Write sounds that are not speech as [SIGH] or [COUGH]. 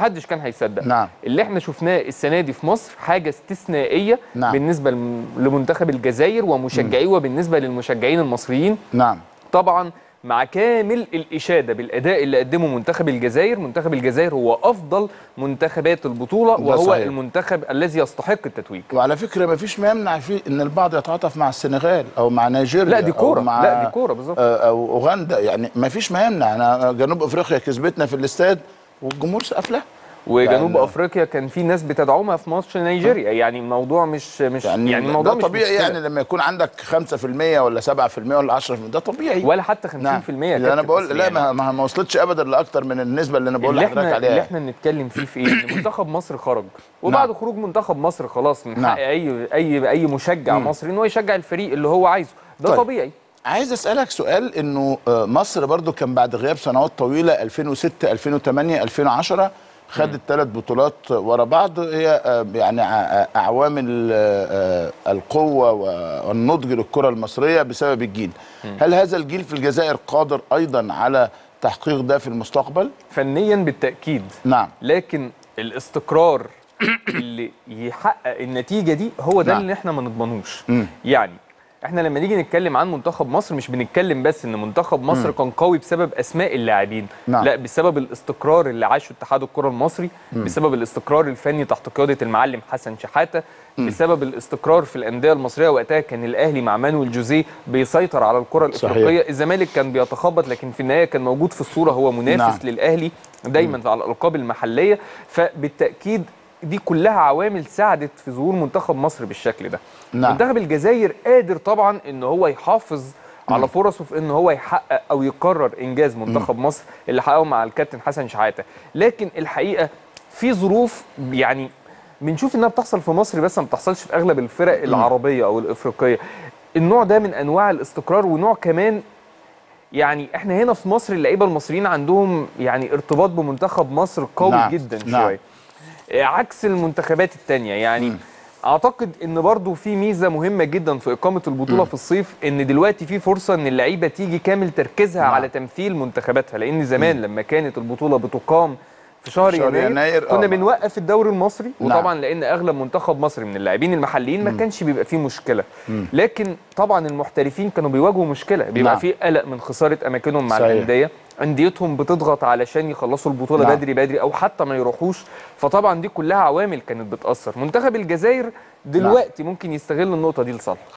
محدش كان هيصدق. نعم. اللي إحنا شفناه السنة دي في مصر حاجة استثنائية نعم. بالنسبة لم- لمنتخب الجزائر ومشجعيه وبالنسبة للمشجعين المصريين. نعم. طبعا مع كامل الإشادة بالأداء اللي قدمه منتخب الجزائر منتخب الجزائر هو أفضل منتخبات البطولة ده وهو صحيح. المنتخب الذي يستحق التتويج. وعلى فكرة ما فيش ما يمنع في إن البعض يتعاطف مع السنغال أو مع نيجيريا لا دي أو كورة. مع لا دي كورة بالظبط. أو أوغندا. يعني ما فيش ما يمنع. أنا جنوب أفريقيا كسبتنا في الاستاد والجمهور سقف لها وجنوب يعني- أفريقيا كان في ناس بتدعمها في ماتش نيجيريا. يعني الموضوع مش مش يعني, يعني الموضوع ده مش طبيعي مشكلة. يعني لما يكون عندك 5% ولا 7% ولا 10% ده طبيعي. ولا حتى 50% نعم. يا أنا بقول لا يعني ما, ما وصلتش ابدا لأكتر من النسبة اللي أنا بقول اللي لحضرتك إحنا اللي عليها. إحنا بنتكلم فيه في إيه؟ إن منتخب مصر خرج. وبعد نعم. خروج منتخب مصر خلاص من نعم. حق اي اي أي مشجع مصري إن هو يشجع الفريق اللي هو عايزه. ده طيب. طبيعي. عايز أسألك سؤال إنه آه، مصر برضو كان بعد غياب سنوات طويلة 2006 2008 2010 خدت ثلاث بطولات ورا بعض. هي آه، يعني ع- أعوام ال- آه، القوة والنضج للكرة المصرية بسبب الجيل. هل هذا الجيل في الجزائر قادر أيضا على تحقيق ده في المستقبل؟ فنيا بالتأكيد. نعم. لكن الاستقرار [COUGHS] اللي يحقق النتيجة دي هو ده نعم. اللي إحنا ما نضمنوش. يعني إحنا لما نيجي نتكلم عن منتخب مصر مش بنتكلم بس إن منتخب مصر كان قوي بسبب أسماء اللاعبين. نعم. لا بسبب الاستقرار اللي عاشه اتحاد الكرة المصري بسبب الاستقرار الفني تحت قيادة المعلم حسن شحاتة بسبب الاستقرار في الأندية المصرية وقتها كان الأهلي مع مانويل جوزيه بيسيطر على الكرة صحيح. الإفريقية. الزمالك كان بيتخبط لكن في النهاية كان موجود في الصورة هو منافس نعم. للأهلي دايما على الألقاب المحلية. فبالتأكيد دي كلها عوامل ساعدت في ظهور منتخب مصر بالشكل ده. نعم. منتخب الجزائر قادر طبعا إن هو يحافظ على فرصه في إن هو يحقق أو يكرر إنجاز منتخب مصر اللي حققه مع الكابتن حسن شحاته. لكن الحقيقة في ظروف يعني بنشوف إنها بتحصل في مصر بس ما بتحصلش في أغلب الفرق العربية أو الإفريقية. النوع ده من أنواع الاستقرار ونوع كمان يعني إحنا هنا في مصر اللعيبة المصريين عندهم يعني ارتباط بمنتخب مصر قوي نعم، جدا نعم. شوية. آه، عكس المنتخبات التانية. يعني أعتقد إن برضو في ميزة مهمة جدا في إقامة البطولة في الصيف إن دلوقتي في فرصة إن اللعيبة تيجي كامل تركيزها نعم. على تمثيل منتخباتها. لأن زمان لما كانت البطولة بتقام في شهر, شهر يناير, يناير، كنا آه. بنوقف الدوري المصري. نعم. وطبعا لأن أغلب منتخب مصر من اللاعبين المحليين ما كانش بيبقى فيه مشكلة. لكن طبعا المحترفين كانوا بيواجهوا مشكلة. بيبقى نعم. فيه قلق من خسارة أماكنهم مع. الأندية. أنديتهم بتضغط علشان يخلصوا البطولة نعم. بدري بدري أو حتى ما يروحوش. فطبعا دي كلها عوامل كانت بتأثر. منتخب الجزائر دلوقتي ممكن يستغل النقطة دي لصالحه.